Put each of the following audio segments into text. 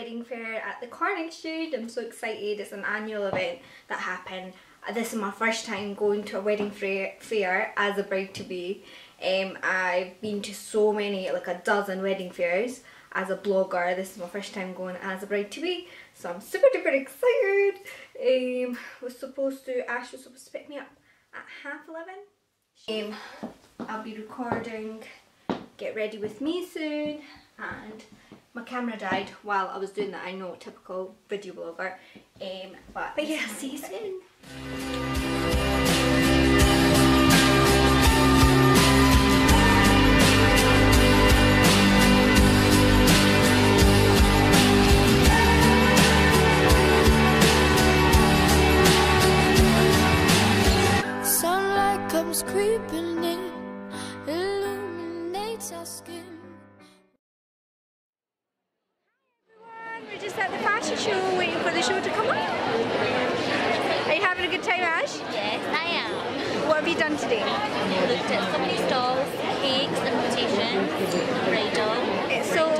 fair at the Corn Exchange. I'm so excited. It's an annual event that happened. This is my first time going to a wedding fair, as a bride to be. Um, I've been to so many, like a dozen wedding fairs as a blogger. This is my first time going as a bride to be, so I'm super duper excited. Um, was supposed to Ash was supposed to pick me up at half eleven. Um, I'll be recording Get Ready With Me soon and my camera died while I was doing that. I know, typical video blogger. Um, but, but yeah, see you soon. Illuminates our skin. We're just at the fashion show waiting for the show to come up. Are you having a good time, Ash? Yes, I am. What have you done today? Looked at so many stalls, cakes, invitations, bridal. It's so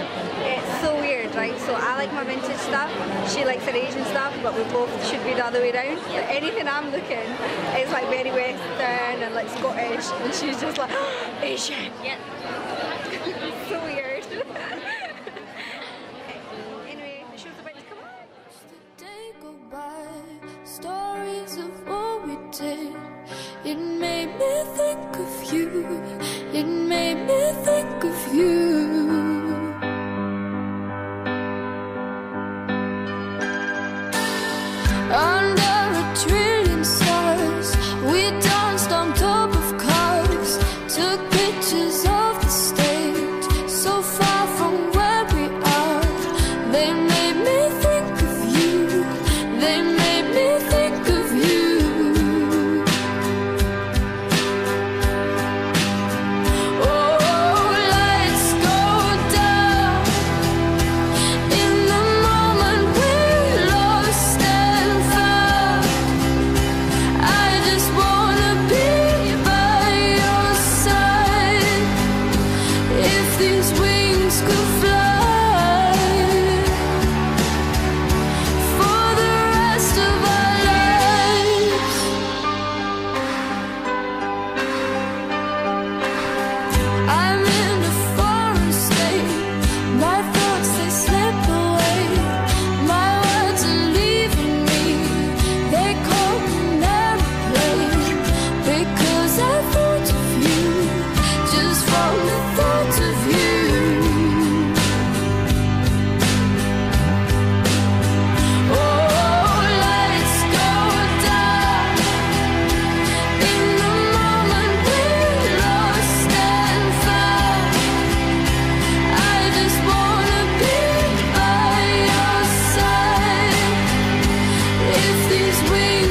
it's so weird, right? So I like my vintage stuff, she likes her Asian stuff, but we both should be the other way around. Like anything I'm looking, it's like very Western and like Scottish, and she's just like Asian. Yep. Made me think of you. It made me think of you. Under these wings